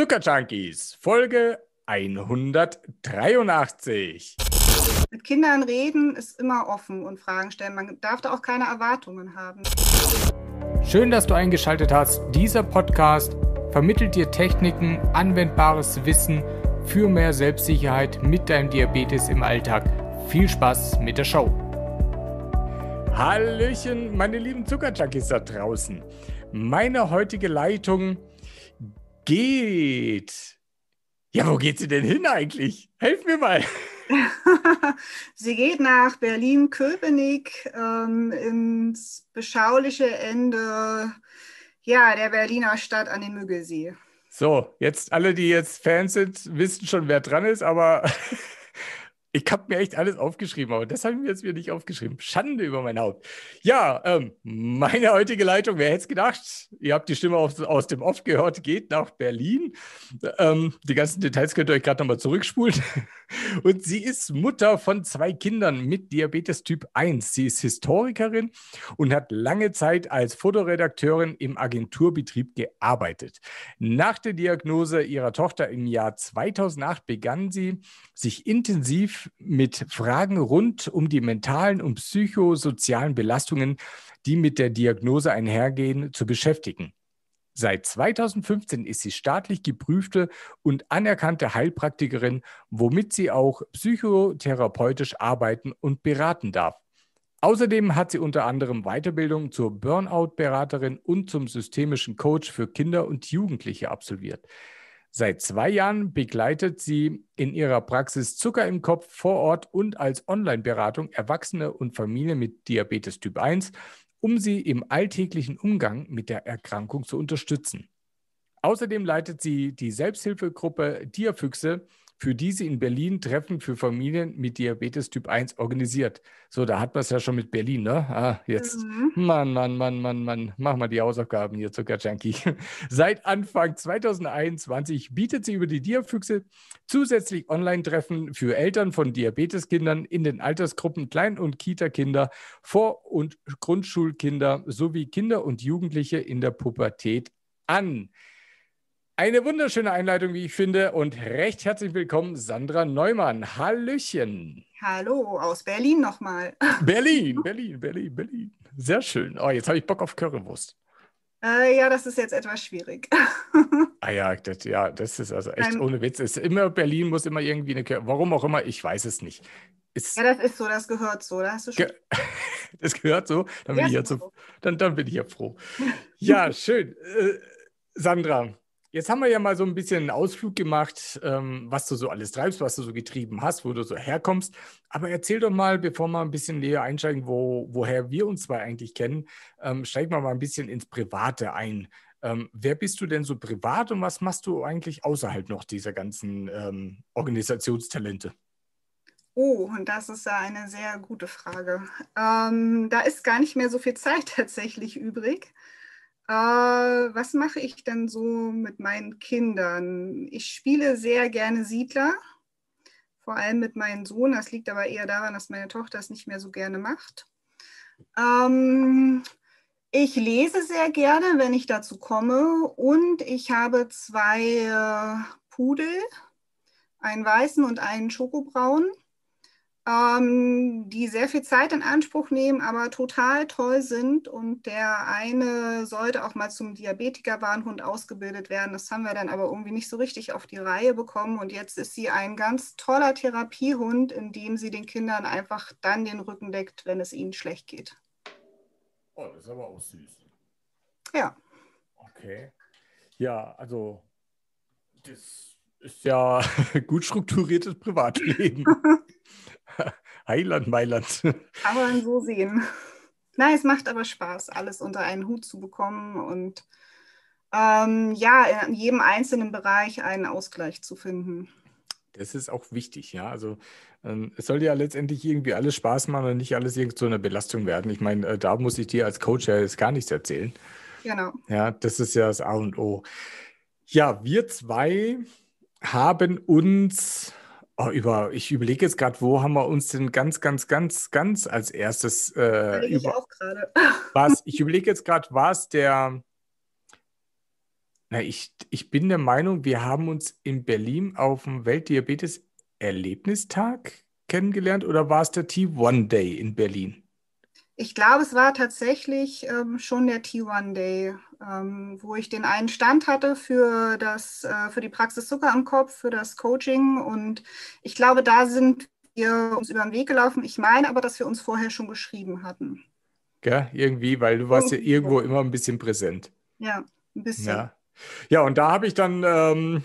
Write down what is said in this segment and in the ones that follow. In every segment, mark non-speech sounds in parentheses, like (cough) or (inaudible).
Zuckerjunkies, Folge 183. Mit Kindern reden ist immer offen und Fragen stellen. Man darf da auch keine Erwartungen haben. Schön, dass du eingeschaltet hast. Dieser Podcast vermittelt dir Techniken, anwendbares Wissen für mehr Selbstsicherheit mit deinem Diabetes im Alltag. Viel Spaß mit der Show. Hallöchen, meine lieben Zuckerjunkies da draußen. Meine heutige Leitung geht. Ja, wo geht sie denn hin eigentlich? Helf mir mal. (laughs) sie geht nach Berlin-Köpenick ähm, ins beschauliche Ende ja, der Berliner Stadt an den Müggelsee. So, jetzt alle, die jetzt Fans sind, wissen schon, wer dran ist, aber (laughs) ich habe mir echt alles aufgeschrieben, aber das habe ich mir jetzt wieder nicht aufgeschrieben. Schande über mein Haupt. Ja, ähm, meine heutige Leitung, wer hätte es gedacht? Ihr habt die Stimme aus, aus dem Off gehört, geht nach Berlin. Ähm, die ganzen Details könnt ihr euch gerade nochmal zurückspulen. (laughs) Und sie ist Mutter von zwei Kindern mit Diabetes Typ 1. Sie ist Historikerin und hat lange Zeit als Fotoredakteurin im Agenturbetrieb gearbeitet. Nach der Diagnose ihrer Tochter im Jahr 2008 begann sie, sich intensiv mit Fragen rund um die mentalen und psychosozialen Belastungen, die mit der Diagnose einhergehen, zu beschäftigen. Seit 2015 ist sie staatlich geprüfte und anerkannte Heilpraktikerin, womit sie auch psychotherapeutisch arbeiten und beraten darf. Außerdem hat sie unter anderem Weiterbildung zur Burnout-Beraterin und zum systemischen Coach für Kinder und Jugendliche absolviert. Seit zwei Jahren begleitet sie in ihrer Praxis Zucker im Kopf vor Ort und als Online-Beratung Erwachsene und Familien mit Diabetes Typ 1 um sie im alltäglichen Umgang mit der Erkrankung zu unterstützen. Außerdem leitet sie die Selbsthilfegruppe Diafüchse, für die sie in Berlin Treffen für Familien mit Diabetes Typ 1 organisiert. So, da hat man es ja schon mit Berlin, ne? Ah, jetzt. Mhm. Mann, Mann, Mann, Mann, Mann. Mach mal die Hausaufgaben hier, Zuckerjunkie. (laughs) Seit Anfang 2021 bietet sie über die Diafüchse zusätzlich Online-Treffen für Eltern von Diabeteskindern in den Altersgruppen Klein- und Kita-Kinder, Vor- und Grundschulkinder sowie Kinder und Jugendliche in der Pubertät an. Eine wunderschöne Einleitung, wie ich finde. Und recht herzlich willkommen, Sandra Neumann. Hallöchen. Hallo, aus Berlin nochmal. (laughs) Berlin, Berlin, Berlin, Berlin. Sehr schön. Oh, jetzt habe ich Bock auf Currywurst. Äh, ja, das ist jetzt etwas schwierig. (laughs) ah ja das, ja, das ist also echt Nein. ohne Witz. Ist immer Berlin muss immer irgendwie eine Currywurst. Warum auch immer, ich weiß es nicht. Ist, ja, das ist so, das gehört so. Da hast du schon... Ge (laughs) das gehört so. Dann bin, ja, ich ja so, dann, dann bin ich ja froh. ja, schön. Äh, Sandra, Jetzt haben wir ja mal so ein bisschen einen Ausflug gemacht, ähm, was du so alles treibst, was du so getrieben hast, wo du so herkommst. Aber erzähl doch mal, bevor wir ein bisschen näher einsteigen, wo, woher wir uns zwei eigentlich kennen, ähm, steigen wir mal ein bisschen ins Private ein. Ähm, wer bist du denn so privat und was machst du eigentlich außerhalb noch dieser ganzen ähm, Organisationstalente? Oh, und das ist ja eine sehr gute Frage. Ähm, da ist gar nicht mehr so viel Zeit (laughs) tatsächlich übrig. Äh, was mache ich denn so mit meinen Kindern? Ich spiele sehr gerne Siedler, vor allem mit meinem Sohn. Das liegt aber eher daran, dass meine Tochter es nicht mehr so gerne macht. Ähm, ich lese sehr gerne, wenn ich dazu komme. Und ich habe zwei äh, Pudel, einen weißen und einen schokobraun ähm, die sehr viel Zeit in Anspruch nehmen, aber total toll sind. Und der eine sollte auch mal zum Diabetiker-Warnhund ausgebildet werden. Das haben wir dann aber irgendwie nicht so richtig auf die Reihe bekommen. Und jetzt ist sie ein ganz toller Therapiehund, in dem sie den Kindern einfach dann den Rücken deckt, wenn es ihnen schlecht geht. Oh, das ist aber auch süß. Ja. Okay. Ja, also das ist ja (laughs) gut strukturiertes Privatleben. (laughs) (laughs) Heiland, Mailand. (laughs) Kann man so sehen. Nein, es macht aber Spaß, alles unter einen Hut zu bekommen und ähm, ja, in jedem einzelnen Bereich einen Ausgleich zu finden. Das ist auch wichtig, ja. Also ähm, es soll ja letztendlich irgendwie alles Spaß machen und nicht alles irgendwie zu einer Belastung werden. Ich meine, äh, da muss ich dir als Coach ja jetzt gar nichts erzählen. Genau. Ja, das ist ja das A und O. Ja, wir zwei haben uns Oh, über, ich überlege jetzt gerade, wo haben wir uns denn ganz, ganz, ganz, ganz als erstes äh, über. Ich auch gerade. Was, (laughs) ich überlege jetzt gerade, war es der. Na, ich, ich bin der Meinung, wir haben uns in Berlin auf dem Weltdiabetes-Erlebnistag kennengelernt oder war es der T1 Day in Berlin? Ich glaube, es war tatsächlich ähm, schon der T1 Day, ähm, wo ich den einen Stand hatte für, das, äh, für die Praxis Zucker am Kopf, für das Coaching. Und ich glaube, da sind wir uns über den Weg gelaufen. Ich meine aber, dass wir uns vorher schon geschrieben hatten. Gell? Irgendwie, weil du warst ja irgendwo immer ein bisschen präsent. Ja, ein bisschen. Ja, ja und da habe ich dann ähm,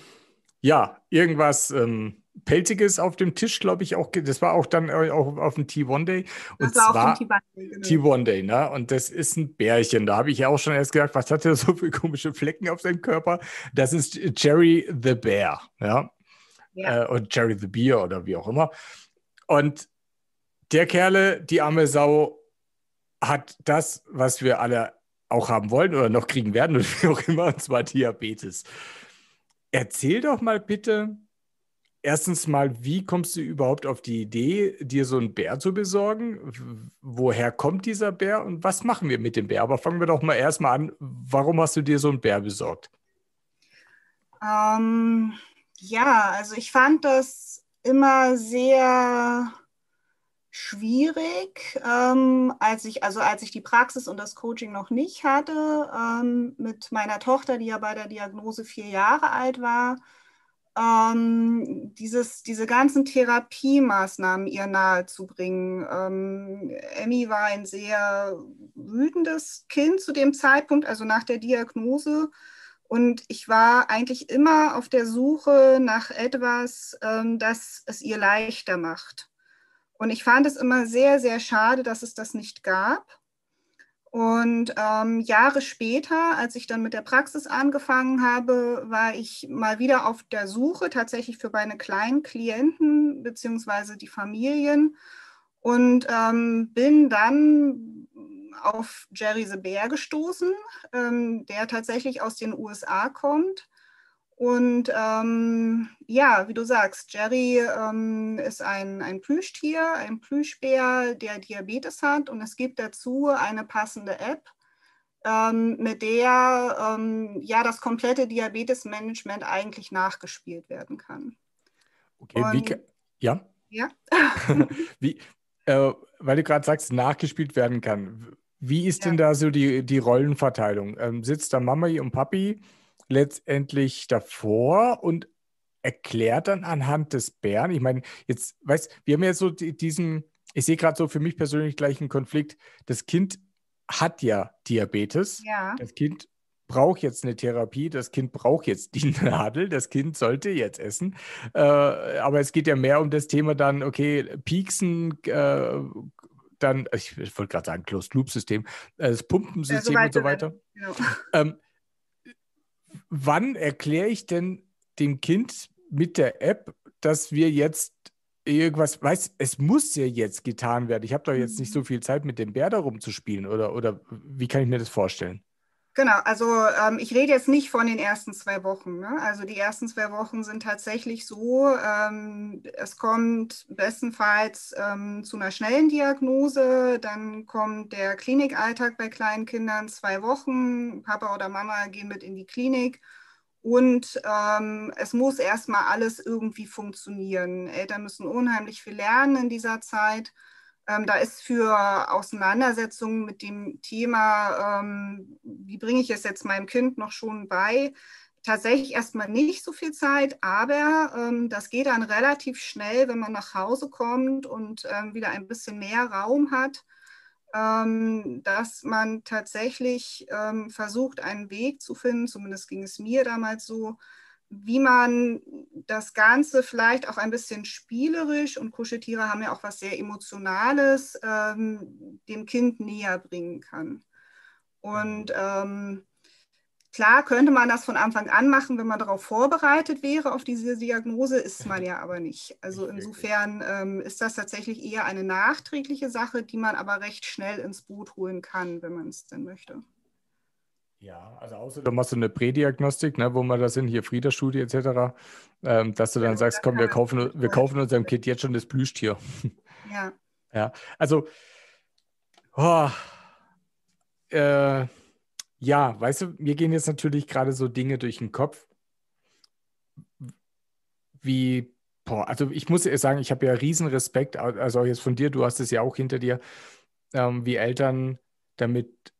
ja irgendwas. Ähm, Pelziges auf dem Tisch, glaube ich, auch. Das war auch dann äh, auch auf dem T1 Day. Und das war zwar T1 Day, genau. T1 Day, ne? Und das ist ein Bärchen. Da habe ich ja auch schon erst gedacht, was hat er (laughs) so für komische Flecken auf seinem Körper? Das ist Jerry the Bear, ja. ja. Äh, und Jerry the Beer oder wie auch immer. Und der Kerle, die arme Sau, hat das, was wir alle auch haben wollen oder noch kriegen werden oder wie auch immer, und zwar Diabetes. Erzähl doch mal bitte, erstens mal, wie kommst du überhaupt auf die Idee, dir so einen Bär zu besorgen? Woher kommt dieser Bär und was machen wir mit dem Bär? Aber fangen wir doch mal erstmal an, warum hast du dir so einen Bär besorgt? Ähm, ja, also ich fand das immer sehr schwierig, ähm, als ich, also als ich die Praxis und das Coaching noch nicht hatte, ähm, mit meiner Tochter, die ja bei der Diagnose vier Jahre alt war, ähm, dieses, diese ganzen Therapiemaßnahmen ihr nahezubringen. Ähm, Emmy war ein sehr wütendes Kind zu dem Zeitpunkt, also nach der Diagnose. Und ich war eigentlich immer auf der Suche nach etwas, ähm, das es ihr leichter macht. Und ich fand es immer sehr, sehr schade, dass es das nicht gab. Und ähm, Jahre später, als ich dann mit der Praxis angefangen habe, war ich mal wieder auf der Suche tatsächlich für meine kleinen Klienten beziehungsweise die Familien und ähm, bin dann auf Jerry the Bear gestoßen, ähm, der tatsächlich aus den USA kommt und ähm, ja, wie du sagst, Jerry ähm, ist ein, ein Plüschtier, ein Plüschbär, der Diabetes hat. Und es gibt dazu eine passende App, ähm, mit der ähm, ja das komplette Diabetesmanagement eigentlich nachgespielt werden kann. Okay, Und, wie, ja? Ja. (laughs) wie, äh, weil du gerade sagst, nachgespielt werden kann. Wie ist ja. denn da so die, die Rollenverteilung? Ähm, sitzt da Mami und Papi? Letztendlich davor und erklärt dann anhand des Bären. Ich meine, jetzt, weißt wir haben ja so diesen, ich sehe gerade so für mich persönlich gleich einen Konflikt. Das Kind hat ja Diabetes. Ja. Das Kind braucht jetzt eine Therapie, das Kind braucht jetzt die (laughs) Nadel, das Kind sollte jetzt essen. Äh, aber es geht ja mehr um das Thema dann, okay, Pieksen, äh, dann, ich, wollte gerade sagen, Closed-Loop-System, äh, das Pumpensystem ja, so und so weiter. Genau. Ähm, wann erkläre ich denn dem Kind mit der App, dass wir jetzt irgendwas, weiß, es muss ja jetzt getan werden. Ich habe doch jetzt nicht so mhm. viel Zeit, mit dem Bär da rumzuspielen oder, oder wie kann ich mir das vorstellen? Genau, also ähm, ich rede jetzt nicht von den ersten zwei Wochen. Ne? Also die ersten zwei Wochen sind tatsächlich so, ähm, es kommt bestenfalls ähm, zu einer schnellen Diagnose, dann kommt der Klinikalltag bei kleinen Kindern zwei Wochen, Papa oder Mama gehen mit in die Klinik und ähm, es muss erstmal alles irgendwie funktionieren. Eltern müssen unheimlich viel lernen in dieser Zeit. Ähm, da ist für Auseinandersetzungen mit dem Thema, ähm, wie bringe ich es jetzt meinem Kind noch schon bei, tatsächlich erstmal nicht so viel Zeit, aber ähm, das geht dann relativ schnell, wenn man nach Hause kommt und ähm, wieder ein bisschen mehr Raum hat, ähm, dass man tatsächlich ähm, versucht, einen Weg zu finden, zumindest ging es mir damals so, wie man das Ganze vielleicht auch ein bisschen spielerisch und Kuscheltiere haben ja auch was sehr Emotionales, ähm, dem Kind näher bringen kann. Und ähm, klar könnte man das von Anfang an machen, wenn man darauf vorbereitet wäre, auf diese Diagnose, ist man ja aber nicht. (laughs) Also insofern ähm, ist das tatsächlich eher eine nachträgliche Sache, die man aber recht schnell ins Boot holen kann, wenn man es denn möchte. Ja, also außer du machst so eine Prädiagnostik, ne, wo man das in hier Frieda-Studie etc., ähm, dass du dann ja, sagst, komm, wir kaufen, wir kaufen unserem Kind jetzt schon das Plüschtier. (laughs) Ja. Ja, also, oh, äh, Ja, weißt du, mir gehen jetzt natürlich gerade so Dinge durch den Kopf, wie, boah, also ich muss sagen, ich habe ja riesen Respekt, also jetzt von dir, du hast es ja auch hinter dir, ähm, wie Eltern damit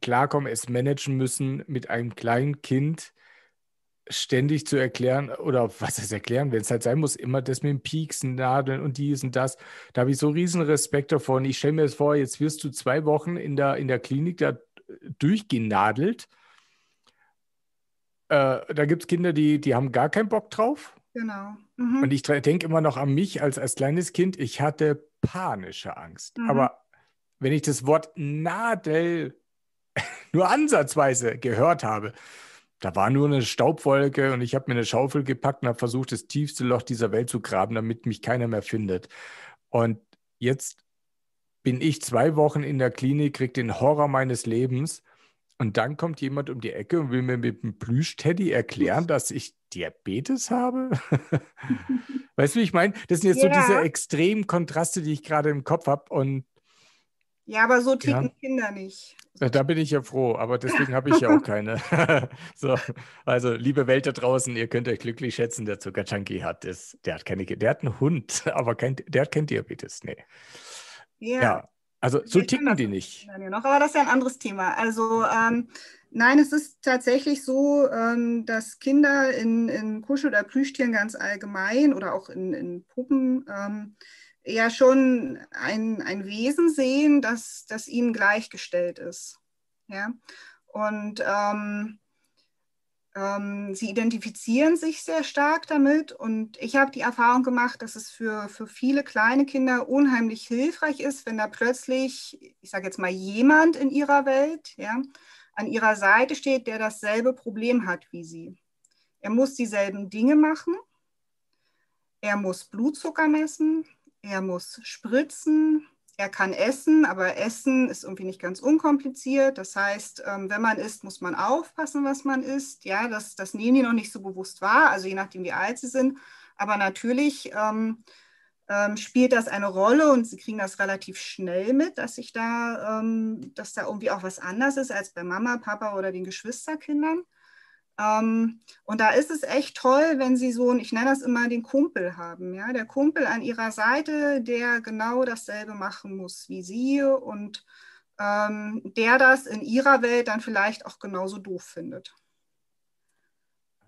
klarkommen, es managen müssen, mit einem kleinen Kind ständig zu erklären, oder was heißt erklären, wenn es halt sein muss, immer das mit dem Pieksen, Nadeln und dies und das. Da habe ich so riesen Respekt davor. Und ich stelle mir das vor, jetzt wirst du zwei Wochen in der, in der Klinik da durchgenadelt. Äh, da gibt es Kinder, die, die haben gar keinen Bock drauf. Genau. Mhm. Und ich denke immer noch an mich als, als kleines Kind. Ich hatte panische Angst. Mhm. Aber wenn ich das Wort Nadel (laughs) nur ansatzweise gehört habe, da war nur eine Staubwolke und ich habe mir eine Schaufel gepackt und habe versucht, das tiefste Loch dieser Welt zu graben, damit mich keiner mehr findet. Und jetzt bin ich zwei Wochen in der Klinik, kriege den Horror meines Lebens und dann kommt jemand um die Ecke und will mir mit einem Plüsch-Teddy erklären, dass ich Diabetes habe. (laughs) weißt du, wie ich meine? Das sind jetzt ja. so diese extremen Kontraste, die ich gerade im Kopf habe und ja, aber so ticken ja. Kinder nicht. Da bin ich ja froh, aber deswegen habe ich ja auch keine. (laughs) so, also, liebe Welt da draußen, ihr könnt euch glücklich schätzen, der Zuckerjunkie hat es. Der hat keine, der hat einen Hund, (laughs) aber kein, der hat kein Diabetes. Nee. Ja. ja. Also so ticken die nicht. Noch, aber das ist ja ein anderes Thema. Also ähm, nein, es ist tatsächlich so, ähm, dass Kinder in, in Kuschel- oder Plüschtieren ganz allgemein oder auch in, in Puppen ähm, ja schon ein, ein Wesen sehen, das, das ihnen gleichgestellt ist. Ja? Und ähm, ähm, sie identifizieren sich sehr stark damit. Und ich habe die Erfahrung gemacht, dass es für, für viele kleine Kinder unheimlich hilfreich ist, wenn da plötzlich, ich sage jetzt mal, jemand in ihrer Welt ja, an ihrer Seite steht, der dasselbe Problem hat wie sie. Er muss dieselben Dinge machen. Er muss Blutzucker messen, er muss spritzen, er kann essen, aber Essen ist irgendwie nicht ganz unkompliziert. Das heißt, ähm, wenn man isst, muss man aufpassen, was man isst. Ja, das, das nehmen die noch nicht so bewusst wahr, also je nachdem, wie alt sie sind. Aber natürlich ähm, ähm, spielt das eine Rolle und sie kriegen das relativ schnell mit, dass sich da, ähm, dass da irgendwie auch was anders ist als bei Mama, Papa oder den Geschwisterkindern. Ähm, und da ist es echt toll, wenn Sie so, ich nenne das immer den Kumpel haben, ja, der Kumpel an Ihrer Seite, der genau dasselbe machen muss wie Sie und ähm, der das in Ihrer Welt dann vielleicht auch genauso doof findet.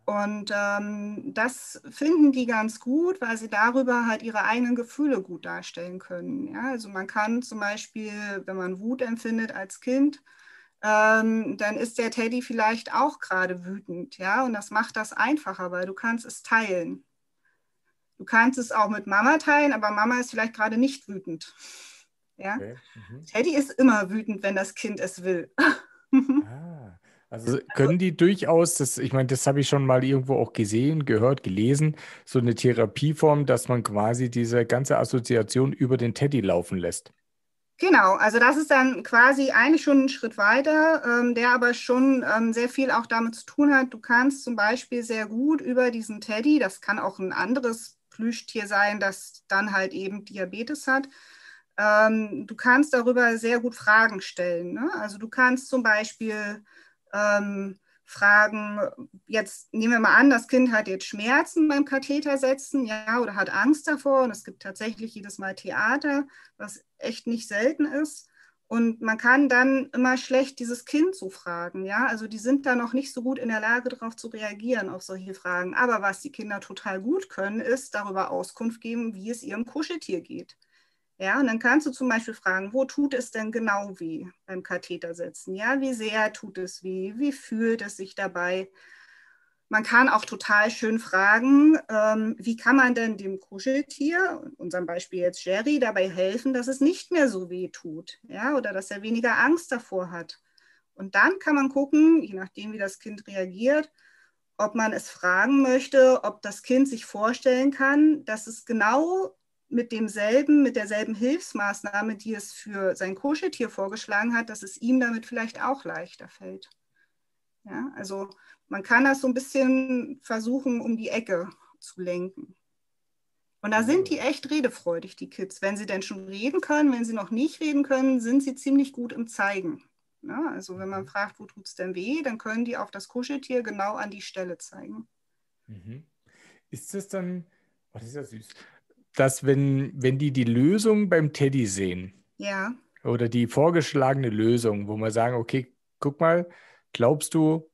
Und ähm, das finden die ganz gut, weil sie darüber halt ihre eigenen Gefühle gut darstellen können. Ja? Also man kann zum Beispiel, wenn man Wut empfindet als Kind, ähm, dann ist der Teddy vielleicht auch gerade wütend, ja, und das macht das einfacher, weil du kannst es teilen. Du kannst es auch mit Mama teilen, aber Mama ist vielleicht gerade nicht wütend. Ja? Okay. Mhm. Teddy ist immer wütend, wenn das Kind es will. (laughs) ah, also können die durchaus, das, ich meine, das habe ich schon mal irgendwo auch gesehen, gehört, gelesen, so eine Therapieform, dass man quasi diese ganze Assoziation über den Teddy laufen lässt. Genau, also das ist dann quasi eigentlich schon ein Schritt weiter, ähm, der aber schon ähm, sehr viel auch damit zu tun hat. Du kannst zum Beispiel sehr gut über diesen Teddy, das kann auch ein anderes Plüschtier sein, das dann halt eben Diabetes hat, ähm, du kannst darüber sehr gut Fragen stellen. Ne? Also du kannst zum Beispiel ähm, fragen, jetzt nehmen wir mal an, das Kind hat jetzt Schmerzen beim Katheter setzen, ja, oder hat Angst davor und es gibt tatsächlich jedes Mal Theater, was echt nicht selten ist. Und man kann dann immer schlecht dieses Kind so fragen, ja. Also die sind da noch nicht so gut in der Lage, darauf zu reagieren, auf solche Fragen. Aber was die Kinder total gut können, ist darüber Auskunft geben, wie es ihrem Kuscheltier geht. Ja, und dann kannst du zum Beispiel fragen, wo tut es denn genau weh beim Kathetersetzen? Ja, wie sehr tut es weh? Wie fühlt es sich dabei? Man kann auch total schön fragen, ähm, wie kann man denn dem Kuscheltier, in unserem Beispiel jetzt Jerry, dabei helfen, dass es nicht mehr so weh tut, ja, oder dass er weniger Angst davor hat. Und dann kann man gucken, je nachdem, wie das Kind reagiert, ob man es fragen möchte, ob das Kind sich vorstellen kann, dass es genau mit demselben, mit derselben Hilfsmaßnahme, die es für sein Kuscheltier vorgeschlagen hat, dass es ihm damit vielleicht auch leichter fällt. Ja, also man kann das so ein bisschen versuchen, um die Ecke zu lenken. Und da sind die echt redefreudig, die Kids. Wenn sie denn schon reden können, wenn sie noch nicht reden können, sind sie ziemlich gut im Zeigen. Ne? Also wenn man mhm. fragt, wo tut es denn weh, dann können die auf das Kuscheltier genau an die Stelle zeigen. Mhm. Ist das dann, oh, das ist ja süß, dass wenn, wenn die die Lösung beim Teddy sehen, ja. oder die vorgeschlagene Lösung, wo man sagen, okay, guck mal, glaubst du,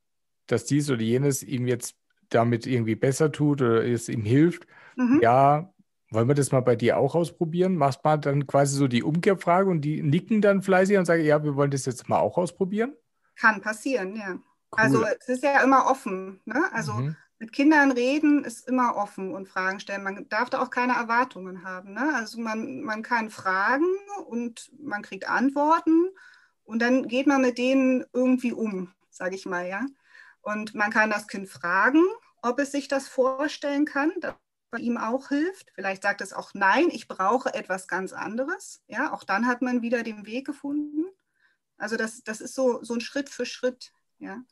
dass dies oder jenes ihm jetzt damit irgendwie besser tut oder es ihm hilft? Mhm. Ja, wollen wir das mal bei dir auch ausprobieren? Machst mal dann quasi so die Umkehrfrage und die nicken dann fleißig und sagen, ja, wir wollen das jetzt mal auch ausprobieren? Kann passieren, ja. Cool. Also es ist ja immer offen. Ne? Also mhm. Mit Kindern reden ist immer offen und Fragen stellen. Man darf da auch keine Erwartungen haben. Ne? Also man, man kann fragen und man kriegt Antworten und dann geht man mit denen irgendwie um, sage ich mal, ja. Und man kann das Kind fragen, ob es sich das vorstellen kann bei ihm auch hilft. Vielleicht sagt es auch, nein, ich brauche etwas ganz anderes. Ja, auch dann hat man wieder den Weg gefunden. Also das, das ist so, so ein Schritt für Schritt. Ja.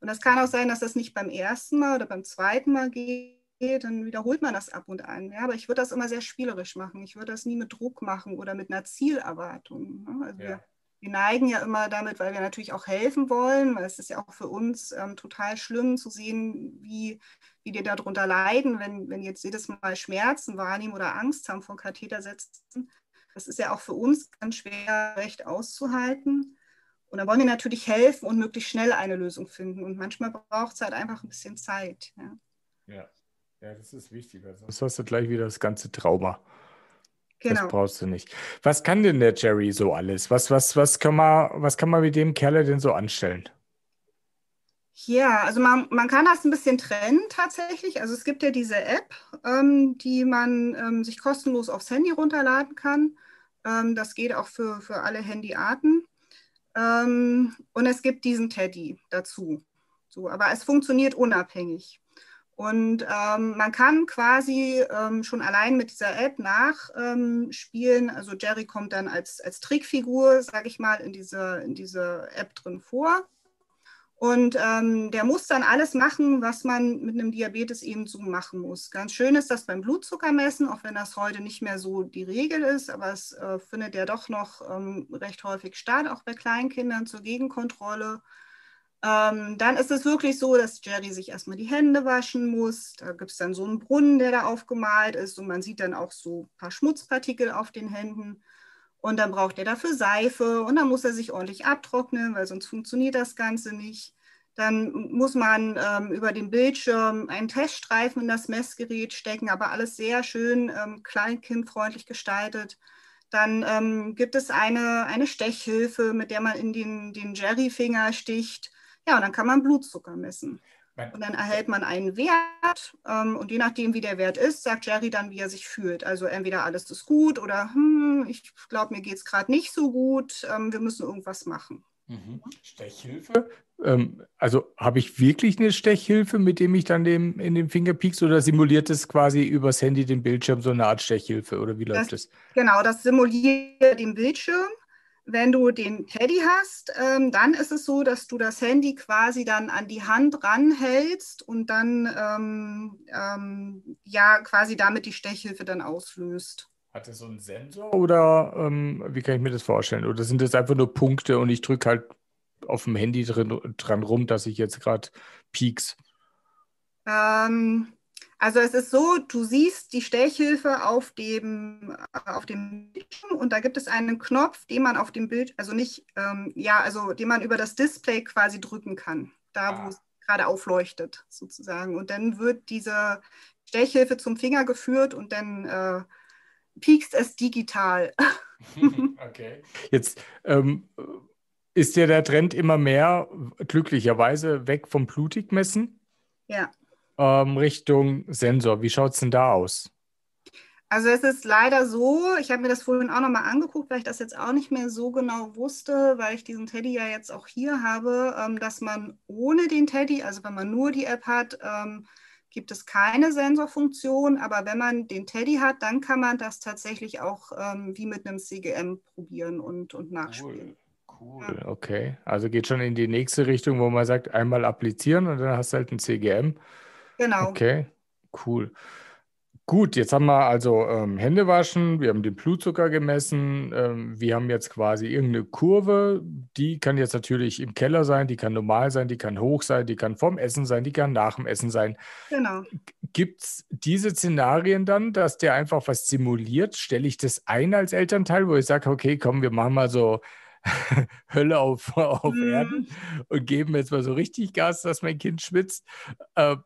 Und das kann auch sein, dass das nicht beim ersten Mal oder beim zweiten Mal geht. Dann wiederholt man das ab und an. Ja, aber ich würde das immer sehr spielerisch machen. Ich würde das nie mit Druck machen oder mit einer Zielerwartung. Ne? Also ja. wir, wir, neigen ja immer damit, weil wir natürlich auch helfen wollen, weil es ist ja auch für uns ähm, total schlimm zu sehen, wie, wie die darunter leiden, wenn, wenn jetzt jedes Mal Schmerzen wahrnehmen oder Angst haben vor Katheter setzen. Das ist ja auch für uns ganz schwer recht auszuhalten. Und da wollen wir natürlich helfen und möglichst schnell eine Lösung finden. Und manchmal braucht es halt einfach ein bisschen Zeit. Ja, ja. ja das ist wichtig. Sonst hast du gleich wieder das ganze Trauma. Genau. Das brauchst du nicht. Was kann denn der Jerry so alles? Was, was, was, kann man, was kann man mit dem Kerle denn so anstellen? Ja, also man, man kann das ein bisschen trennen tatsächlich. Also es gibt ja diese App, ähm, die man ähm, sich kostenlos aufs Handy runterladen kann. Ähm, das geht auch für, für alle Handyarten. Ähm, und es gibt diesen Teddy dazu. So, aber es funktioniert unabhängig. Und ähm, man kann quasi ähm, schon allein mit dieser App nachspielen. also Jerry kommt dann als, als Trickfigur, sage ich mal, in diese, in diese App drin vor. Und ähm, der muss dann alles machen, was man mit einem Diabetes eben so machen muss. Ganz schön ist das beim Blutzuckermessen, auch wenn das heute nicht mehr so die Regel ist, aber es äh, findet ja doch noch ähm, recht häufig statt, auch bei Kleinkindern zur Gegenkontrolle. Ähm, dann ist es wirklich so, dass Jerry sich erstmal die Hände waschen muss. Da gibt es dann so einen Brunnen, der da aufgemalt ist und man sieht dann auch so ein paar Schmutzpartikel auf den Händen. Und dann braucht er dafür Seife und dann muss er sich ordentlich abtrocknen, weil sonst funktioniert das Ganze nicht. Dann muss man ähm, über den Bildschirm einen Teststreifen in das Messgerät stecken, aber alles sehr schön ähm, kleinkindfreundlich gestaltet. Dann ähm, gibt es eine, eine Stechhilfe, mit der man in den, den Jerry-Finger sticht. Ja, und dann kann man Blutzucker messen. Und dann erhält man einen Wert ähm, und je nachdem, wie der Wert ist, sagt Jerry dann, wie er sich fühlt. Also entweder alles ist gut oder hm, ich glaube, mir geht es gerade nicht so gut, ähm, wir müssen irgendwas machen. Mhm. Stechhilfe? Ähm, also habe ich wirklich eine Stechhilfe, mit dem ich dann dem, in den Finger piekst oder simuliert es quasi übers Handy den Bildschirm so eine Art Stechhilfe oder wie läuft das? das? Genau, das simuliert den Bildschirm wenn du den Teddy hast, ähm, dann ist es so, dass du das Handy quasi dann an die Hand ranhältst und dann ähm, ähm, ja quasi damit die Stechhilfe dann auslöst. Hat es so einen Sensor oder ähm, wie kann ich mir das vorstellen? Oder sind das einfach nur Punkte und ich drücke halt auf dem Handy drin, dran rum, dass ich jetzt gerade pieks? Ähm, also es ist so, du siehst die Stechhilfe auf dem, äh, auf dem Bildschirm und da gibt es einen Knopf, den man auf dem Bild, also nicht, ähm, ja, also den man über das Display quasi drücken kann, da wo ah. es gerade aufleuchtet sozusagen. Und dann wird diese Stechhilfe zum Finger geführt und dann äh, piekst es digital. (laughs) okay. Jetzt ähm, ist ja der Trend immer mehr, glücklicherweise, weg vom Blutigmessen. Ja ähm, Richtung Sensor. Wie schaut es denn da aus? Also es ist leider so, ich habe mir das vorhin auch nochmal angeguckt, weil ich das jetzt auch nicht mehr so genau wusste, weil ich diesen Teddy ja jetzt auch hier habe, ähm, dass man ohne den Teddy, also wenn man nur die App hat, ähm, gibt es keine Sensorfunktion, aber wenn man den Teddy hat, dann kann man das tatsächlich auch ähm, wie mit einem CGM probieren und, und nachspielen. Cool, cool. Ja. okay. Also geht schon in die nächste Richtung, wo man sagt, einmal applizieren und dann hast du halt ein CGM. Genau. Okay, cool. Gut, jetzt haben wir also ähm, Hände waschen, wir haben den Blutzucker gemessen, ähm, wir haben jetzt quasi irgendeine Kurve, die kann jetzt natürlich im Keller sein, die kann normal sein, die kann hoch sein, die kann vorm Essen sein, die kann nach dem Essen sein. Genau. Gibt es diese Szenarien dann, dass der einfach was simuliert? Stelle ich das ein als Elternteil, wo ich sage, okay, komm, wir machen mal so (laughs) Hölle auf, auf mm. Erden und geben jetzt mal so richtig Gas, dass mein Kind schwitzt? Äh,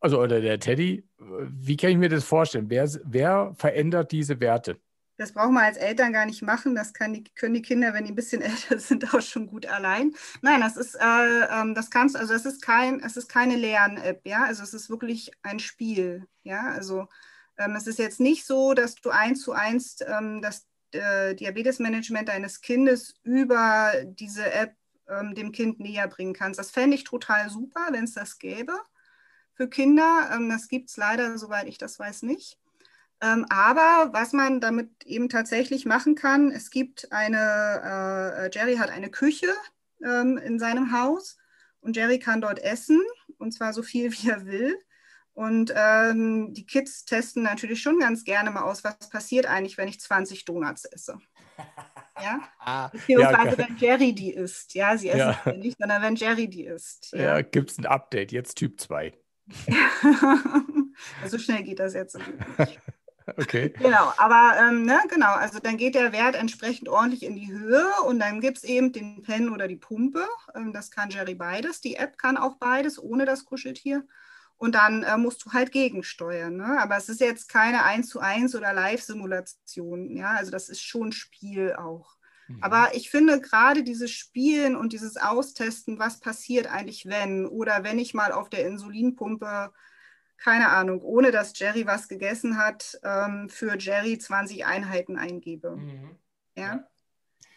also oder der Teddy, wie kann ich mir das vorstellen? Wer, wer verändert diese Werte? Das brauchen wir als Eltern gar nicht machen. Das die, können die Kinder, wenn die ein bisschen (laughs) älter sind, auch schon gut allein. Nein, das ist, äh, ähm, das kannst, also es ist kein, es ist keine Lern-App, ja. Also es ist wirklich ein Spiel, ja. Also ähm, es ist jetzt nicht so, dass du eins zu eins ähm, das äh, Diabetesmanagement deines Kindes über diese App ähm, dem Kind näher bringen kannst. Das fände ich total super, wenn es das gäbe für Kinder. Ähm, das gibt es leider, soweit ich das weiß, nicht. Ähm, aber was man damit eben tatsächlich machen kann, es gibt eine, äh, Jerry hat eine Küche ähm, in seinem Haus und Jerry kann dort essen und zwar so viel, (laughs) wie er will. Und ähm, die Kids testen natürlich schon ganz gerne mal aus, was passiert eigentlich, wenn ich 20 Donuts esse. (laughs) Ja? Ah, Beziehungsweise ja, wenn Jerry die isst. Ja, sie essen ja. nicht, sondern wenn Jerry die isst. Ja, ja gibt es ein Update, jetzt Typ 2. (laughs) so schnell geht das jetzt. (laughs) Okay. Genau, aber ähm, ne, genau, also dann geht der Wert entsprechend ordentlich in die Höhe und dann gibt es eben den Pen oder die Pumpe. Ähm, das kann Jerry beides. Die App kann auch beides, ohne das Kuscheltier. Und dann äh, musst du halt gegensteuern. Ne? Aber es ist jetzt keine 1 zu 1 oder Live-Simulation. Ja, also das ist schon Spiel auch. Mhm. Aber ich finde gerade dieses Spielen und dieses Austesten, was passiert eigentlich, wenn oder wenn ich mal auf der Insulinpumpe, keine Ahnung, ohne dass Jerry was gegessen hat, ähm, für Jerry 20 Einheiten eingebe. Mhm. Ja. ja.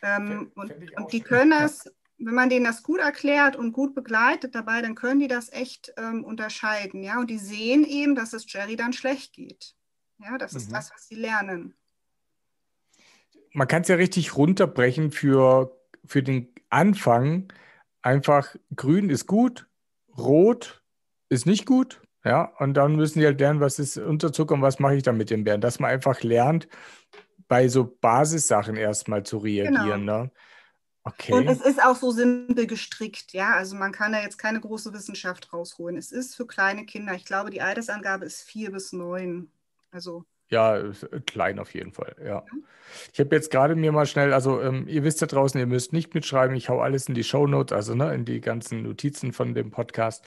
Ähm, und, und die können das, wenn man denen das gut erklärt und gut begleitet dabei, dann können die das echt ähm, unterscheiden. Ja. Und die sehen eben, dass es Jerry dann schlecht geht. Ja, das mhm. ist das, was sie lernen man kann es ja richtig runterbrechen für, für den Anfang. Einfach grün ist gut, rot ist nicht gut. Ja, und dann müssen die halt lernen, was ist Unterzucker und was mache ich dann mit dem Bären. Dass man einfach lernt, bei so Basissachen erstmal zu reagieren. Genau. Ne? Okay. Und es ist auch so simpel gestrickt, ja. Also man kann da jetzt keine große Wissenschaft rausholen. Es ist für kleine Kinder. Ich glaube, die Altersangabe ist vier bis neun. Also ja, äh, klein auf jeden Fall, ja. Ich habe jetzt gerade mir mal schnell, also ähm, ihr wisst da draußen, ihr müsst nicht mitschreiben, ich hau alles in die Show Notes, also ne, in die ganzen Notizen von dem Podcast.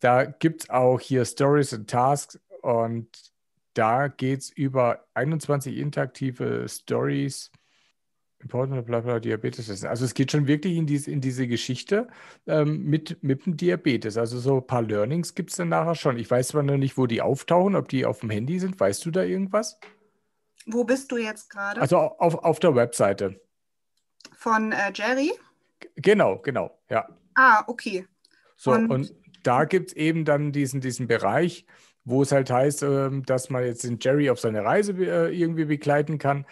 Da gibt es auch hier Stories and Tasks und da geht es über 21 interaktive Stories Important bla bla Diabetes. Also es geht schon wirklich in diese, in diese Geschichte ähm, mit, mit dem Diabetes. Also so ein paar Learnings gibt es dann nachher schon. Ich weiß zwar noch nicht, wo die auftauchen, ob die auf dem Handy sind. Weißt du da irgendwas? Wo bist du jetzt gerade? Also auf, auf der Webseite. Von äh, Jerry? Genau, genau, ja. Ah, okay. So, und, und da gibt es eben dann diesen, diesen Bereich, wo es halt heißt, äh, dass man jetzt den Jerry auf seine Reise äh, irgendwie begleiten kann.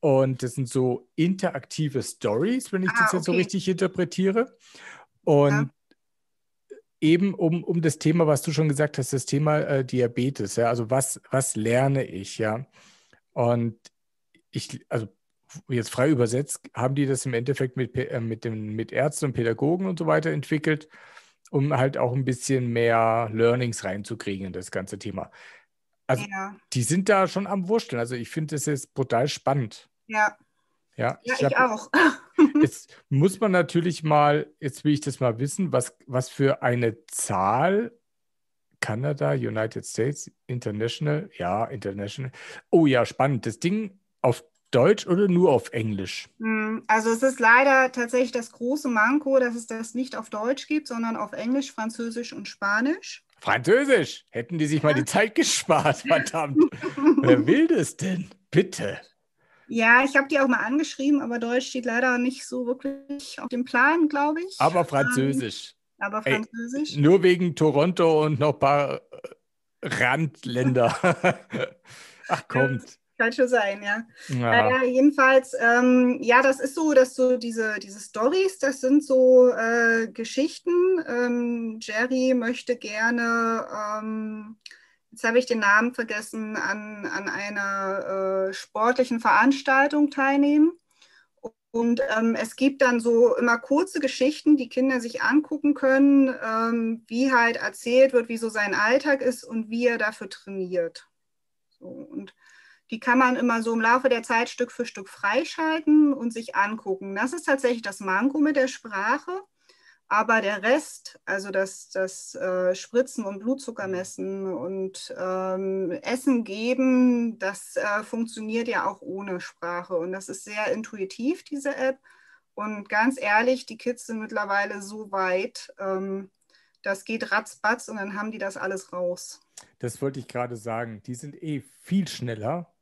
Und das sind so interaktive Stories, wenn ich ah, das jetzt okay. so richtig interpretiere. Und ja. eben um, um das Thema, was du schon gesagt hast, das Thema äh, Diabetes, ja, also was, was lerne ich, ja. Und ich, also jetzt frei übersetzt, haben die das im Endeffekt mit, äh, mit, dem, mit Ärzten und Pädagogen und so weiter entwickelt, um halt auch ein bisschen mehr Learnings reinzukriegen in das ganze Thema. Also ja. die sind da schon am Wursteln. Also ich finde das jetzt brutal spannend. Ja. Ja, ja ich, ich auch. (laughs) jetzt muss man natürlich mal, jetzt will ich das mal wissen, was, was für eine Zahl Kanada, United States, International, ja, International. Oh ja, spannend. Das Ding auf Deutsch oder nur auf Englisch? Hm, also es ist leider tatsächlich das große Manko, dass es das nicht auf Deutsch gibt, sondern auf Englisch, Französisch und Spanisch. Französisch. Hätten die sich mal die Zeit gespart, (laughs) verdammt. Wer will das denn? Bitte. Ja, ich habe die auch mal angeschrieben, aber Deutsch steht leider nicht so wirklich auf dem Plan, glaube ich. Aber Französisch. Ähm, aber Französisch. Ey, nur wegen Toronto und noch ein paar Randländer. (laughs) Ach, kommt. Kann schon sein, ja. ja. Äh, jedenfalls, ähm, ja, das ist so, dass so diese, diese Stories, das sind so äh, Geschichten. Ähm, Jerry möchte gerne ähm, jetzt habe ich den Namen vergessen, an, an einer äh, sportlichen Veranstaltung teilnehmen. Und ähm, es gibt dann so immer kurze Geschichten, die Kinder sich angucken können, ähm, wie halt erzählt wird, wie so sein Alltag ist und wie er dafür trainiert. So, und die kann man immer so im Laufe der Zeit Stück für Stück freischalten und sich angucken. Das ist tatsächlich das Manko mit der Sprache. Aber der Rest, also das, das äh, Spritzen und Blutzucker messen und ähm, Essen geben, das äh, funktioniert ja auch ohne Sprache. Und das ist sehr intuitiv, diese App. Und ganz ehrlich, die Kids sind mittlerweile so weit, ähm, das geht ratzbatz und dann haben die das alles raus. Das wollte ich gerade sagen. Die sind eh viel schneller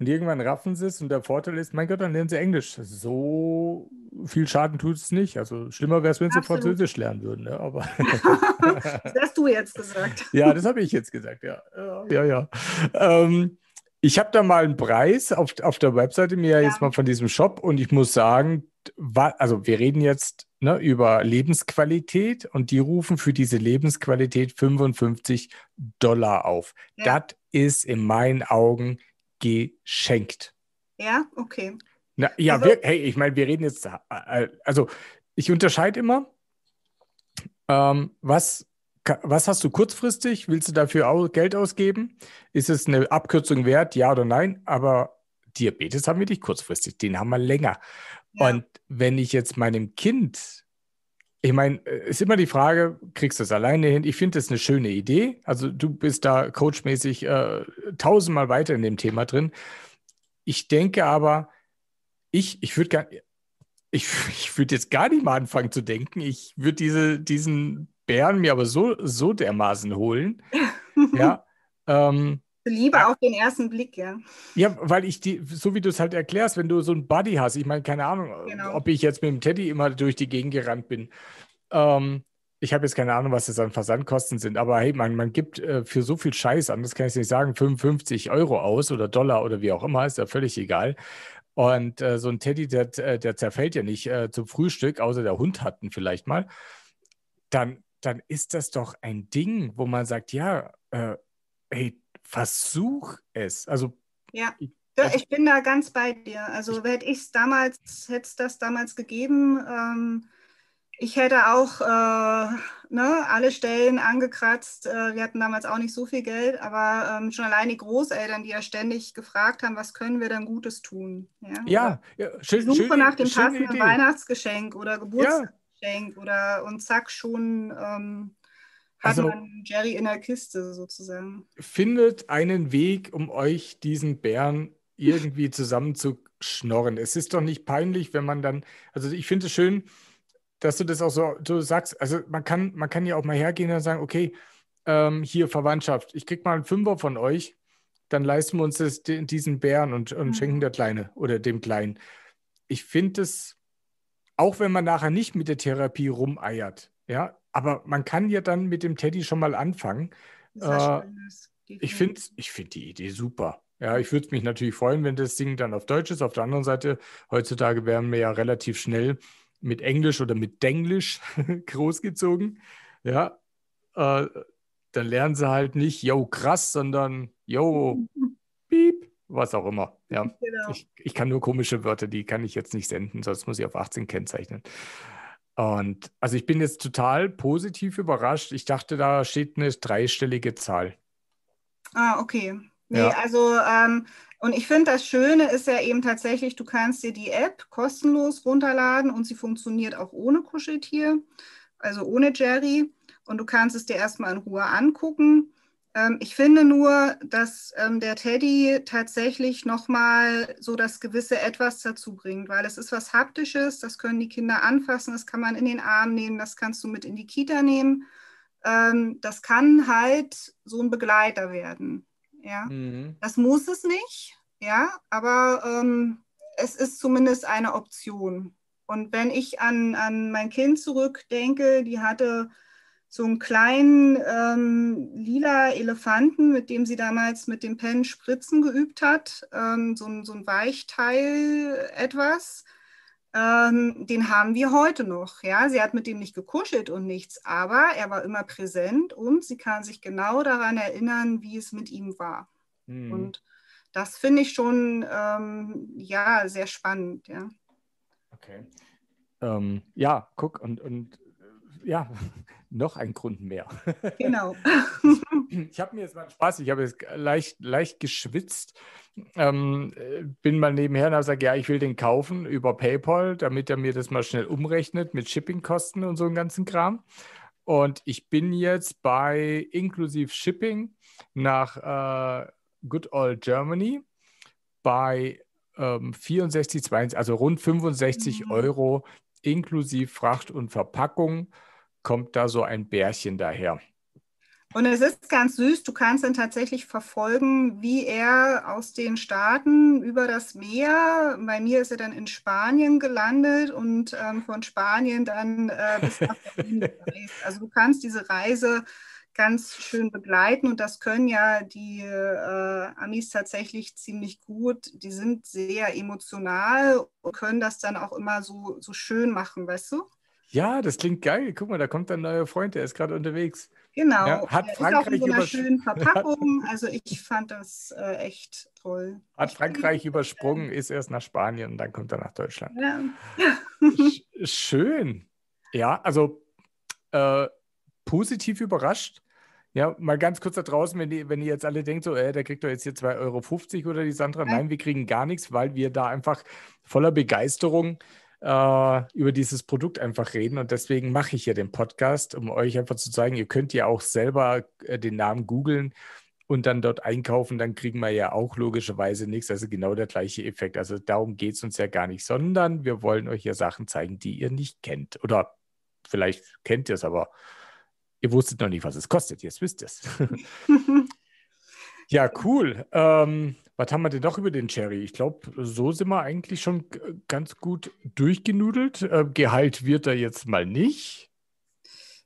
und irgendwann raffen sie es und der Vorteil ist, mein Gott, dann lernen sie Englisch. So viel Schaden tut es nicht. Also schlimmer wäre es, wenn sie Französisch lernen würden. Ne? Aber (laughs) das hast du jetzt gesagt. (laughs) ja, das habe ich jetzt gesagt, ja. Ja, ja. Ähm, ich habe da mal einen Preis auf, auf der Webseite mir ja. jetzt mal von diesem Shop und ich muss sagen, also wir reden jetzt ne, über Lebensqualität und die rufen für diese Lebensqualität 55 Dollar auf. Ja. Das ist in meinen Augen geschenkt. Ja, okay. Na, ja, also, wir, hey, ich meine, wir reden jetzt, äh, also ich unterscheide immer, ähm, was, was hast du kurzfristig? Willst du dafür Geld ausgeben? Ist es eine Abkürzung wert, ja oder nein? Aber Diabetes haben wir nicht kurzfristig, den haben wir länger. Ja. Und wenn ich jetzt meinem Kind ich meine, äh, ist immer die Frage, kriegst du es alleine hin? Ich finde das eine schöne Idee. Also du bist da coachmäßig äh, tausendmal weiter in dem Thema drin. Ich denke aber, ich, ich würde ich, (laughs) ich würde jetzt gar nicht mal anfangen zu denken. Ich würde diese, diesen Bären mir aber so, so dermaßen holen. (laughs) ja. Ähm, Liebe ja. auf den ersten Blick, ja. Ja, weil ich die, so wie du es halt erklärst, wenn du so einen Buddy hast, ich meine, keine Ahnung, genau. ob ich jetzt mit dem Teddy immer durch die Gegend gerannt bin. Ähm, ich habe jetzt keine Ahnung, was das an Versandkosten sind, aber hey, man, man gibt äh, für so viel Scheiß, anders kann ich nicht sagen, 55 Euro aus oder Dollar oder wie auch immer, ist ja völlig egal. Und äh, so ein Teddy, der, äh, der zerfällt ja nicht äh, zum Frühstück, außer der Hund hatten vielleicht mal. Dann, dann ist das doch ein Ding, wo man sagt, ja, äh, hey, versuch es. Also ja. Ich, ich bin da ganz bei dir. Also hätte ich es damals, hätte es das damals gegeben, ähm, ich hätte auch äh, ne, alle Stellen angekratzt. Äh, wir hatten damals auch nicht so viel Geld, aber ähm, schon allein die Großeltern, die ja ständig gefragt haben, was können wir denn Gutes tun? Ja, ja, ja schön, Suche schön, nach dem passenden Weihnachtsgeschenk oder Geburtstagsgeschenk ja. oder und zack schon ähm, hat also, man Jerry in der Kiste sozusagen. Findet einen Weg, um euch diesen Bären irgendwie zusammenzuschnorren. Es ist doch nicht peinlich, wenn man dann, also ich finde es schön, dass du das auch so du sagst. Also man kann, man kann ja auch mal hergehen und sagen, okay, ähm, hier Verwandtschaft, ich krieg mal einen Fünfer von euch, dann leisten wir uns das, diesen Bären und, und mhm. schenken der Kleine oder dem Kleinen. Ich finde es, auch wenn man nachher nicht mit der Therapie rumeiert, ja, aber man kann ja dann mit dem Teddy schon mal anfangen. Äh, ich finde ich find die Idee super. Ja, ich würde mich natürlich freuen, wenn das Ding dann auf Deutsch ist. Auf der anderen Seite, heutzutage werden wir ja relativ schnell mit Englisch oder mit Denglisch (laughs) großgezogen. Ja, äh, dann lernen sie halt nicht, yo, krass, sondern yo, piep, was auch immer. Ja, (laughs) genau. ich, ich kann nur komische Wörter, die kann ich jetzt nicht senden, sonst muss ich auf 18 kennzeichnen. Und also ich bin jetzt total positiv überrascht. Ich dachte, da steht eine dreistellige Zahl. Ah, okay. Nee, ja. also ähm, und ich finde, das Schöne ist ja eben tatsächlich, du kannst dir die App kostenlos runterladen und sie funktioniert auch ohne Kuscheltier, also ohne Jerry. Und du kannst es dir erstmal in Ruhe angucken. Ähm, ich finde nur, dass ähm, der Teddy tatsächlich nochmal so das gewisse Etwas dazu bringt, weil es ist was Haptisches, das können die Kinder anfassen, das kann man in den Arm nehmen, das kannst du mit in die Kita nehmen. Ähm, das kann halt so ein Begleiter werden. Ja? Mhm. Das muss es nicht, ja, aber ähm, es ist zumindest eine Option. Und wenn ich an, an mein Kind zurückdenke, die hatte so einen kleinen ähm, lila Elefanten, mit dem sie damals mit dem Pen Spritzen geübt hat, ähm, so, ein, so ein Weichteil etwas. ähm, den haben wir heute noch. Ja, sie hat mit dem nicht gekuschelt und nichts, aber er war immer präsent und sie kann sich genau daran erinnern, wie es mit ihm war. Mhm. Und das finde ich schon ähm, ja sehr spannend. Ja. Okay. Ähm, ja, guck und, und ja, (laughs) noch ein Grund mehr. Genau. ich habe mir jetzt mal Spaß, ich habe jetzt leicht, leicht geschwitzt, ähm, bin mal nebenher und habe gesagt, ja, ich will den kaufen über PayPal, damit er mir das mal schnell umrechnet mit Shippingkosten und so einen ganzen Kram. Und ich bin jetzt bei inklusive Shipping nach äh, Good Old Germany bei ähm, 64, 22, also rund 65 mhm. Euro inklusive Fracht und Verpackung kommt da so ein Bärchen daher. Und es ist ganz süß, du kannst dann tatsächlich verfolgen, wie er aus den Staaten über das Meer, bei mir ist er dann in Spanien gelandet und ähm, von Spanien dann äh, bis nach (laughs) Berlin gereist. Also du kannst diese Reise ganz schön begleiten und das können ja die äh, Amis tatsächlich ziemlich gut. Die sind sehr emotional und können das dann auch immer so, so schön machen, weißt du? Ja, das klingt geil. Guck mal, da kommt ein neuer Freund, der ist gerade unterwegs. Genau. Ja, hat der Frankreich ist auch in so einer schönen (laughs) Verpackung. Also ich fand das äh, echt toll. Hat Frankreich übersprungen, ist erst nach Spanien und dann kommt er nach Deutschland. Ja. (laughs) Schön. Ja, also äh, positiv überrascht. Ja, mal ganz kurz da draußen, wenn, die, wenn ihr jetzt alle denkt, so, äh, der kriegt doch jetzt hier 2,50 Euro oder die Sandra. Nein, wir kriegen gar nichts, weil wir da einfach voller Begeisterung äh, über dieses Produkt einfach reden. Und deswegen mache ich hier den Podcast, um euch einfach zu zeigen, ihr könnt ja auch selber äh, den Namen googeln und dann dort einkaufen, dann kriegen wir ja auch logischerweise nichts. Also genau der gleiche Effekt. Also darum geht es uns ja gar nicht, sondern wir wollen euch ja Sachen zeigen, die ihr nicht kennt. Oder vielleicht kennt ihr es, aber ihr wusstet noch nicht, was es kostet. Jetzt wisst ihr es. (laughs) (laughs) ja, cool. Ähm, was haben wir denn noch über den Cherry? Ich glaube, so sind wir eigentlich schon ganz gut durchgenudelt. Äh, Gehalt wird er jetzt mal nicht.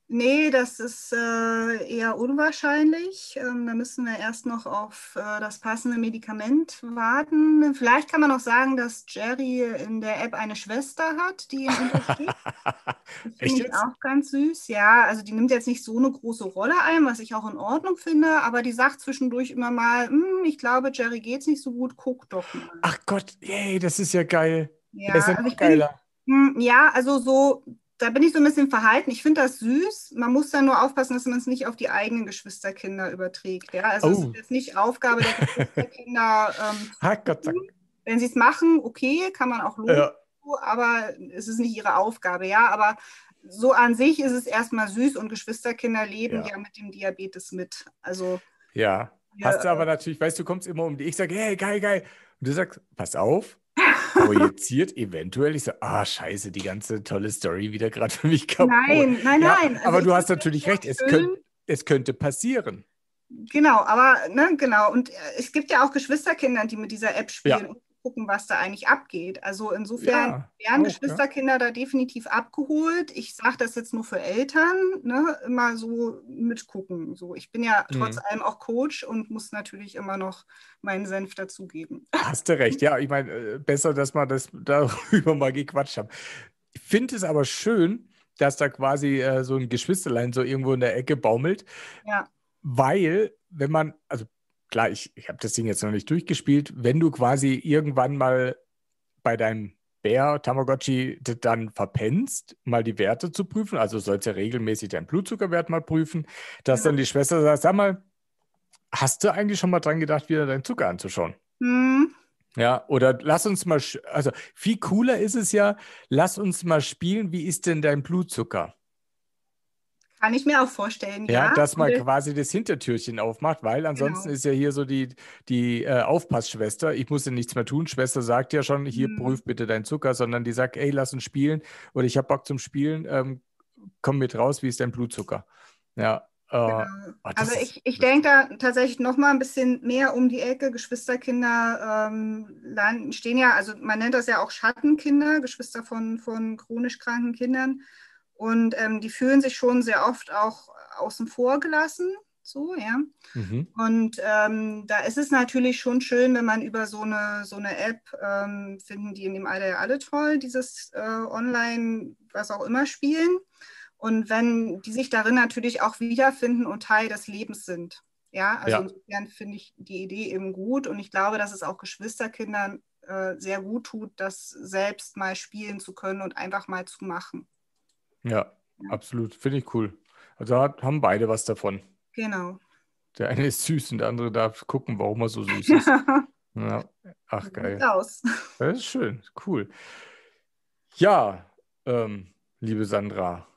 Nee, das ist äh, eher unwahrscheinlich. Ähm, da müssen wir erst noch auf äh, das passende Medikament warten. Vielleicht kann man noch sagen, dass Jerry in der App eine Schwester hat, die ihn unterstützt. (laughs) Das finde ich auch ganz süß. Ja, also die nimmt jetzt nicht so eine große Rolle ein, was ich auch in Ordnung finde, aber die sagt zwischendurch immer mal, hm, ich glaube, Jerry geht es nicht so gut, guck doch mal. Ach Gott, yay, das ist ja geil. Ja, das ist ja also geiler. Bin, hm, ja, also so da bin ich so ein bisschen verhalten. Ich finde das süß. Man muss dann nur aufpassen, dass man es nicht auf die eigenen Geschwisterkinder überträgt. Ja? Also es oh. ist jetzt nicht Aufgabe der Geschwisterkinder. Ähm, (laughs) Gott Wenn sie es machen, okay, kann man auch loben, ja. aber es ist nicht ihre Aufgabe. Ja, aber so an sich ist es erstmal süß und Geschwisterkinder leben ja, ja mit dem Diabetes mit. Also ja. Hast du aber äh, natürlich, weißt du, du kommst immer um die. Ich sage, hey, geil, geil. Und du sagst, pass auf, projiziert eventuell. Ich so, ah, scheiße, die ganze tolle Story wieder gerade für mich kaputt. Nein, nein, ja, nein. Also aber du hast natürlich recht, es, könnt, es könnte passieren. Genau, aber, ne, genau. Und äh, es gibt ja auch Geschwisterkinder, die mit dieser App spielen. Ja gucken, was da eigentlich abgeht. Also insofern ja, werden auch, Geschwisterkinder ja. da definitiv abgeholt. Ich sage das jetzt nur für Eltern, ne? immer so mitgucken. So, ich bin ja mhm. trotz allem auch Coach und muss natürlich immer noch meinen Senf dazugeben. (laughs) Hast du recht, ja. Ich meine, äh, besser, dass wir das (laughs) darüber mal gequatscht haben. Ich finde es aber schön, dass da quasi äh, so ein Geschwisterlein so irgendwo in der Ecke baumelt. Ja. Weil, wenn man, also klar, ich, ich habe das Ding jetzt noch nicht durchgespielt, wenn du quasi irgendwann mal bei deinem Bär Tamagotchi dann verpennst, mal die Werte zu prüfen, also sollst ja regelmäßig deinen Blutzuckerwert mal prüfen, dass ja. dann die Schwester sagt, sag mal, hast du eigentlich schon mal dran gedacht, wieder deinen Zucker anzuschauen? Mhm. Ja, oder lass uns mal, also viel cooler ist es ja, lass uns mal spielen, wie ist denn dein Blutzucker? Kann ich mir auch vorstellen, ja. Ja, dass man quasi das Hintertürchen aufmacht, weil ansonsten genau. ist ja hier so die, die äh, Aufpassschwester, ich muss ja nichts mehr tun. Schwester sagt ja schon, hier mhm. prüf bitte deinen Zucker, sondern die sagt, ey, lass uns spielen oder ich habe Bock zum Spielen, ähm, komm mit raus, wie ist dein Blutzucker? Ja. Äh, genau. oh, also ich, ich denke da tatsächlich noch mal ein bisschen mehr um die Ecke. Geschwisterkinder ähm, stehen ja, also man nennt das ja auch Schattenkinder, Geschwister von, von chronisch kranken Kindern. Und ähm, die fühlen sich schon sehr oft auch außen vor gelassen. So, ja. Mhm. Und ähm, da ist es natürlich schon schön, wenn man über so eine, so eine App, ähm, finden die in dem Alter ja alle toll, dieses äh, Online, was auch immer spielen. Und wenn die sich darin natürlich auch wiederfinden und Teil des Lebens sind. Ja, also ja. insofern finde ich die Idee eben gut und ich glaube, dass es auch Geschwisterkindern äh, sehr gut tut, das selbst mal spielen zu können und einfach mal zu machen. Ja, absolut. Finde ich cool. Also haben beide was davon. Genau. Der eine ist süß und der andere darf gucken, warum er so süß ist. (laughs) ja. Ach, geil. Aus. (laughs) Das ist schön, cool. Ja, ähm, liebe Sandra,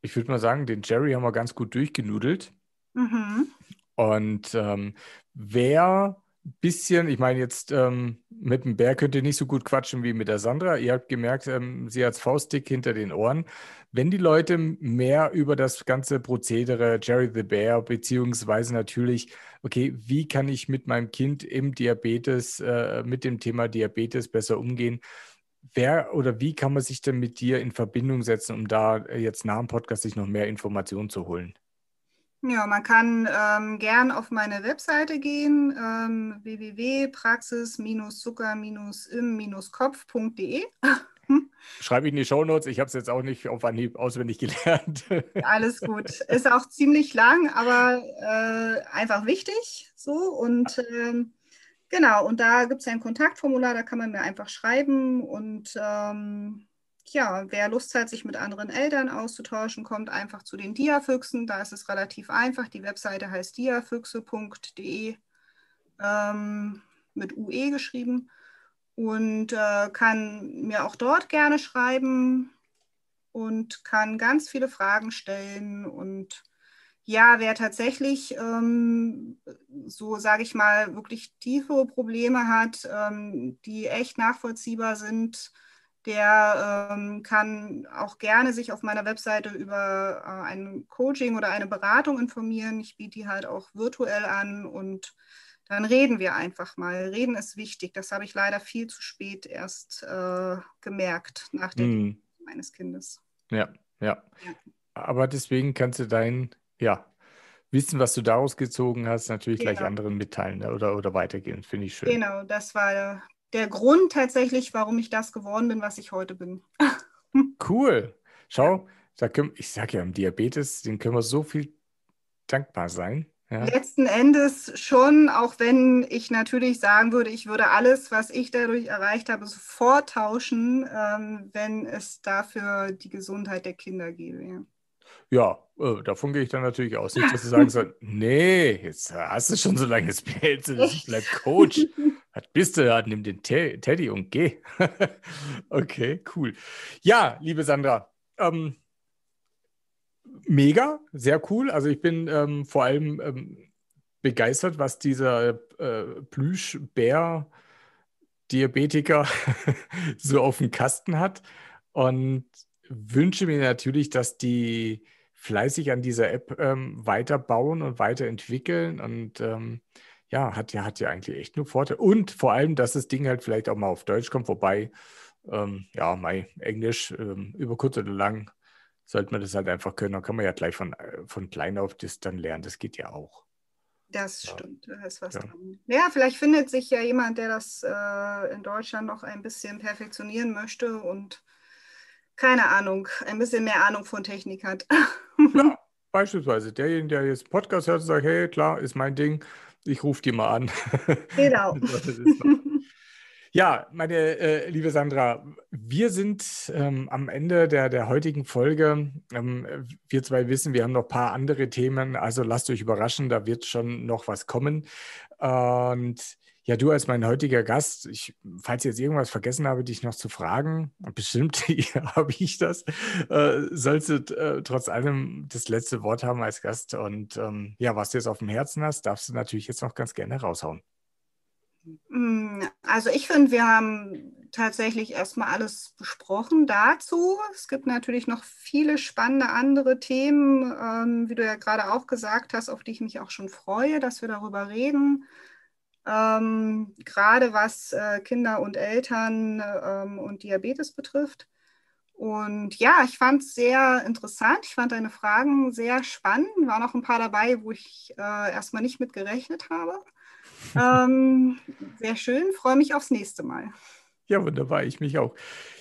ich würde mal sagen, den Jerry haben wir ganz gut durchgenudelt. Mhm. Und ähm, wer bisschen, ich meine jetzt ähm, mit dem Bär könnt ihr nicht so gut quatschen wie mit der Sandra. Ihr habt gemerkt, ähm, sie hat Faustdick hinter den Ohren. Wenn die Leute mehr über das ganze Prozedere Jerry the Bear, beziehungsweise natürlich, okay, wie kann ich mit meinem Kind im Diabetes, äh, mit dem Thema Diabetes besser umgehen, wer oder wie kann man sich denn mit dir in Verbindung setzen, um da jetzt nach dem Podcast sich noch mehr Informationen zu holen? Ja, man kann ähm, gern auf meine Webseite gehen, ähm, www.praxis-zucker-im-kopf.de. (laughs) Schreibe ich in die Shownotes. Ich habe es jetzt auch nicht auf Anhieb auswendig (laughs) gelernt. Alles gut. Ist auch ziemlich lang, aber äh, einfach wichtig. So und ähm, genau. Und da gibt es ein Kontaktformular, da kann man mir einfach schreiben und ähm, ja, wer Lust hat, sich mit anderen Eltern auszutauschen, kommt einfach zu den Diafüchsen. Da ist es relativ einfach. Die Webseite heißt diafüchse.de ähm, mit UE geschrieben und äh, kann mir auch dort gerne schreiben und kann ganz viele Fragen stellen. Und ja, wer tatsächlich ähm, so, sage ich mal, wirklich tiefere Probleme hat, ähm, die echt nachvollziehbar sind, der ähm, kann auch gerne sich auf meiner Webseite über äh, ein Coaching oder eine Beratung informieren. Ich biete die halt auch virtuell an und dann reden wir einfach mal. Reden ist wichtig. Das habe ich leider viel zu spät erst äh, gemerkt nach der mm. meines Kindes. Ja, ja, ja. Aber deswegen kannst du dein, ja, Wissen, was du daraus gezogen hast, natürlich genau. gleich anderen mitteilen ne, oder, oder weitergehen. Finde ich schön. Genau, das war der Grund tatsächlich, warum ich das geworden bin, was ich heute bin. (laughs) cool. Schau, ich sage ja, im Diabetes, den können wir so viel dankbar sein. Ja. Letzten Endes schon, auch wenn ich natürlich sagen würde, ich würde alles, was ich dadurch erreicht habe, sofort tauschen, ähm, wenn es dafür die Gesundheit der Kinder gäbe. Ja, äh, davon gehe ich dann natürlich aus. Nicht, dass sie sagen sollen, (laughs) nee, jetzt hast du schon so lange gespielt, (laughs) ich bleib Coach. Was bist du? Ja, nimm den Te Teddy und geh. (laughs) okay, cool. Ja, liebe Sandra, ähm, mega, sehr cool. Also ich bin ähm, vor allem ähm, begeistert, was dieser äh, Plüschbär Diabetiker (laughs) so auf dem Kasten hat und wünsche mir natürlich, dass die fleißig an dieser App ähm, weiterbauen und weiterentwickeln und ähm, ja, hat ja, hat ja eigentlich echt nur Vorteile. Und vor allem, dass das Ding halt vielleicht auch mal auf Deutsch kommt, wobei, ähm, ja, mein Englisch ähm, über kurz oder lang sollte man das halt einfach können. Dann kann man ja gleich von, äh, von klein auf das dann lernen. Das geht ja auch. Das stimmt, da ist was ja. dran. Ja, vielleicht findet sich ja jemand, der das äh, in Deutschland noch ein bisschen perfektionieren möchte und keine Ahnung, ein bisschen mehr Ahnung von Technik hat. Ja, (laughs) beispielsweise derjenige, der jetzt Podcast hört und sagt, hey, klar, ist mein Ding, ich rufe die mal an. (laughs) Genau. (laughs) ja, meine äh, liebe Sandra, wir sind ähm, am Ende der, der heutigen Folge. Ähm, wir zwei wissen, wir haben noch ein paar andere Themen, also lasst euch überraschen, da wird schon noch was kommen. Und ja, du als mein heutiger Gast, ich, falls ich jetzt irgendwas vergessen habe, dich noch zu fragen, bestimmt (laughs) habe ich das, äh, sollst du äh, trotz allem das letzte Wort haben als Gast. Und ähm, ja, was du jetzt auf dem Herzen hast, darfst du natürlich jetzt noch ganz gerne raushauen. Mm, also ich finde, wir haben tatsächlich erstmal alles besprochen dazu. Es gibt natürlich noch viele spannende andere Themen, ähm, wie du ja gerade auch gesagt hast, auf die ich mich auch schon freue, dass wir darüber reden ähm, gerade was äh, Kinder und Eltern ähm, und Diabetes betrifft. Und ja, ich fand es sehr interessant. Ich fand deine Fragen sehr spannend. Waren auch ein paar dabei, wo ich äh, erstmal nicht mit gerechnet habe. (laughs) ähm, sehr schön. Freue mich aufs nächste Mal. Ja, wunderbar. Ich mich auch.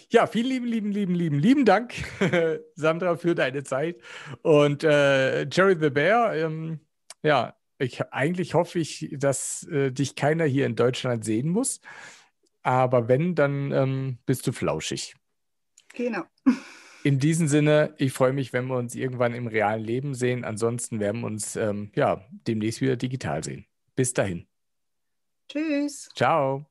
Ja, vielen lieben, lieben, lieben, lieben, lieben Dank, (laughs) Sandra, für deine Zeit. Und äh, Jerry the Bear, ähm, ja, ich, eigentlich hoffe ich, dass äh, dich keiner hier in Deutschland sehen muss. Aber wenn, dann ähm, bist du flauschig. Genau. In diesem Sinne, ich freue mich, wenn wir uns irgendwann im realen Leben sehen. Ansonsten werden wir uns ähm, ja, demnächst wieder digital sehen. Bis dahin. Tschüss. Ciao.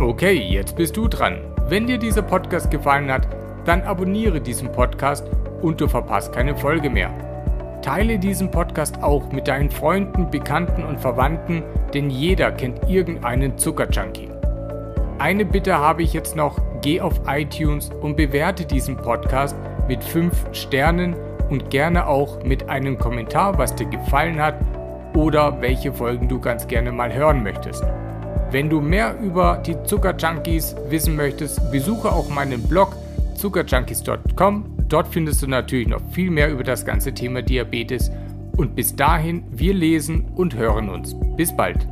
Okay, jetzt bist du dran. Wenn dir dieser Podcast gefallen hat, dann abonniere diesen Podcast und du verpasst keine Folge mehr. Teile diesen Podcast auch mit deinen Freunden, Bekannten und Verwandten, denn jeder kennt irgendeinen Zuckerjunkie. Eine Bitte habe ich jetzt noch, geh auf iTunes und bewerte diesen Podcast mit 5 Sternen und gerne auch mit einem Kommentar, was dir gefallen hat oder welche Folgen du ganz gerne mal hören möchtest. Wenn du mehr über die Zuckerjunkies wissen möchtest, besuche auch meinen Blog zuckerjunkies.com. Dort findest du natürlich noch viel mehr über das ganze Thema Diabetes. Und bis dahin, wir lesen und hören uns. Bis bald.